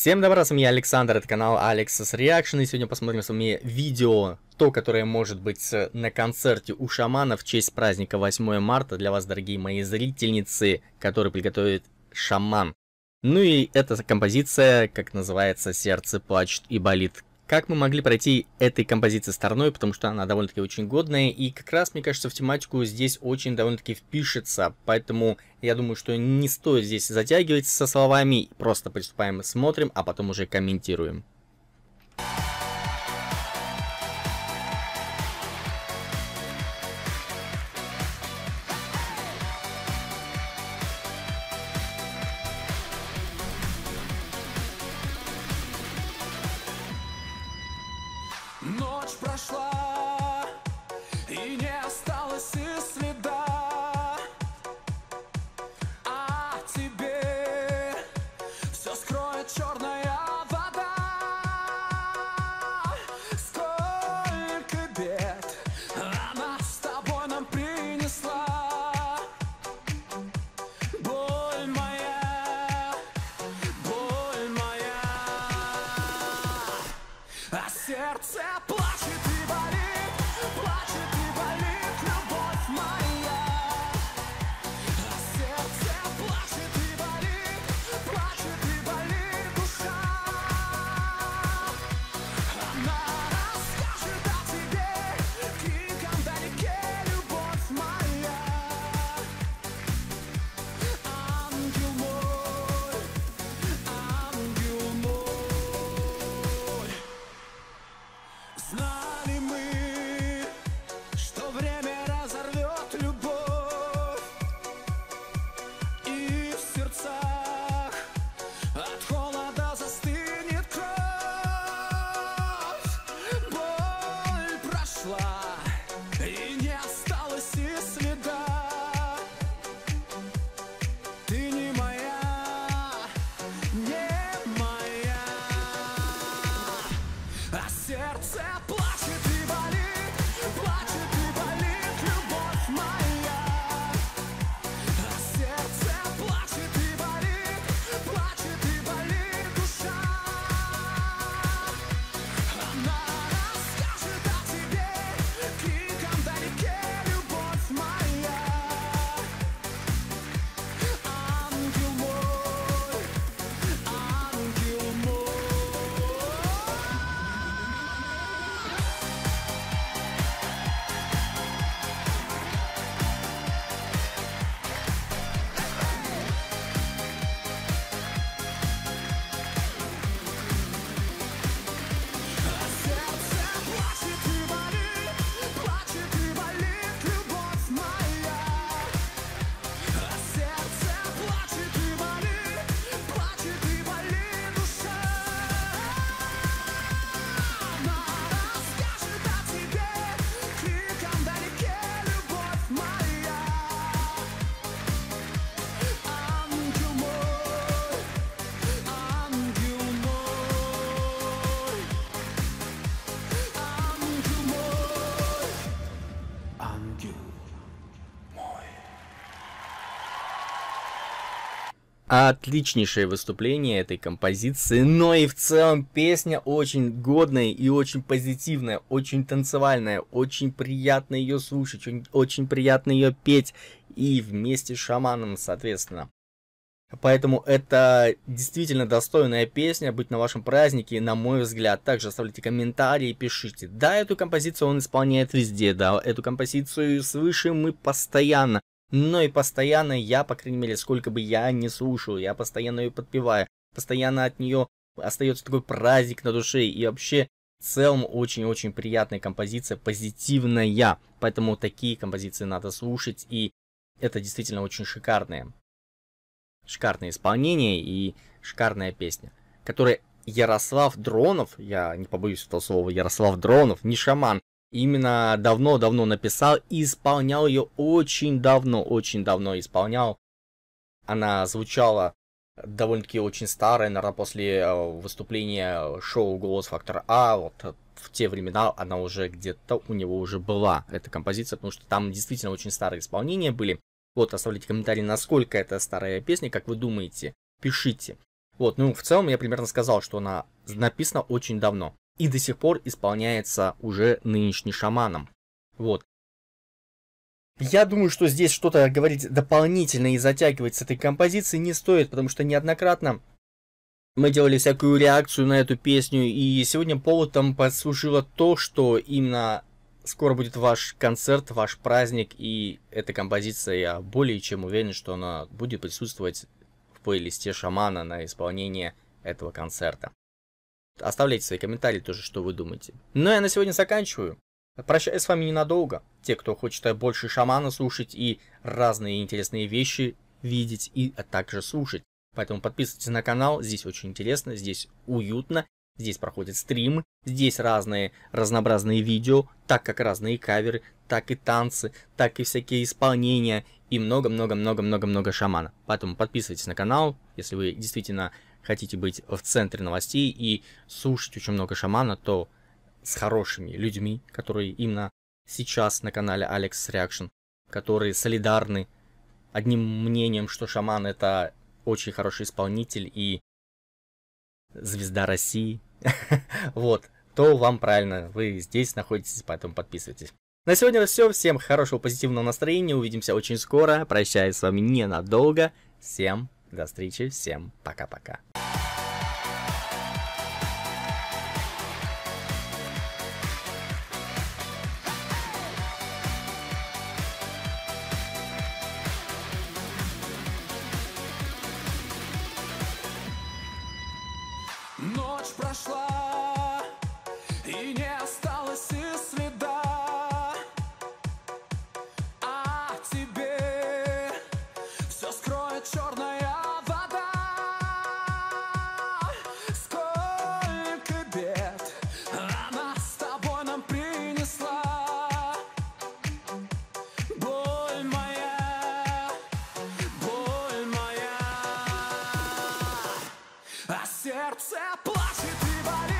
Всем добра, с вами я Александр, это канал Alex's Reaction, и сегодня посмотрим с вами видео, то, которое может быть на концерте у шамана в честь праздника 8 марта для вас, дорогие мои зрительницы, которые приготовит шаман. Ну и эта композиция, как называется, «Сердце плачет и болит». Как мы могли пройти этой композиции стороной, потому что она довольно-таки очень годная, и как раз, мне кажется, в тематику здесь очень довольно-таки впишется, поэтому я думаю, что не стоит здесь затягивать со словами, просто приступаем, смотрим, а потом уже комментируем. Сердце Знали Ангел мой. Отличнейшее выступление этой композиции, но и в целом песня очень годная и очень позитивная, очень танцевальная, очень приятно ее слушать, очень, очень приятно ее петь и вместе с шаманом, соответственно. Поэтому это действительно достойная песня быть на вашем празднике, на мой взгляд. Также оставляйте комментарии, пишите. Да, эту композицию он исполняет везде, да, эту композицию слышим мы постоянно. Но и постоянно я, по крайней мере, сколько бы я не слушал, я постоянно ее подпеваю. Постоянно от нее остается такой праздник на душе. И вообще, в целом, очень-очень приятная композиция, позитивная. Поэтому такие композиции надо слушать. И это действительно очень шикарные. Шикарное исполнение и шикарная песня, которая Ярослав Дронов, я не побоюсь этого слова, Ярослав Дронов, не шаман, именно давно-давно написал и исполнял ее очень давно, очень давно исполнял. Она звучала довольно-таки очень старая, наверное, после э, выступления шоу «Голос Фактор А», вот в те времена она уже где-то у него уже была, эта композиция, потому что там действительно очень старые исполнения были. Вот, оставляйте комментарии, насколько это старая песня, как вы думаете, пишите. Вот, ну, в целом я примерно сказал, что она написана очень давно. И до сих пор исполняется уже нынешним шаманом. Вот. Я думаю, что здесь что-то говорить дополнительно и затягивать с этой композицией не стоит, потому что неоднократно мы делали всякую реакцию на эту песню, и сегодня поводом послужило то, что именно скоро будет ваш концерт, ваш праздник, и эта композиция, я более чем уверен, что она будет присутствовать в плейлисте шамана на исполнение этого концерта. Оставляйте свои комментарии тоже, что вы думаете. Ну, я на сегодня заканчиваю. Прощаюсь с вами ненадолго. Те, кто хочет больше шамана слушать и разные интересные вещи видеть и также слушать. Поэтому подписывайтесь на канал, здесь очень интересно, здесь уютно, здесь проходят стримы, здесь разные разнообразные видео, так как разные каверы, так и танцы, так и всякие исполнения и много-много-много-много-много шамана. Поэтому подписывайтесь на канал, если вы действительно хотите быть в центре новостей и слушать очень много шамана, то с хорошими людьми, которые именно сейчас на канале Alex Reaction, которые солидарны одним мнением, что шаман это очень хороший исполнитель и звезда России, вот, то вам правильно, вы здесь находитесь, поэтому подписывайтесь. На сегодня все. Всем хорошего позитивного настроения. Увидимся очень скоро. Прощаюсь с вами ненадолго. Всем до встречи. Всем пока-пока. Черная вода. Сколько бед она с тобой нам принесла. Боль моя, боль моя. А сердце плачет и болит,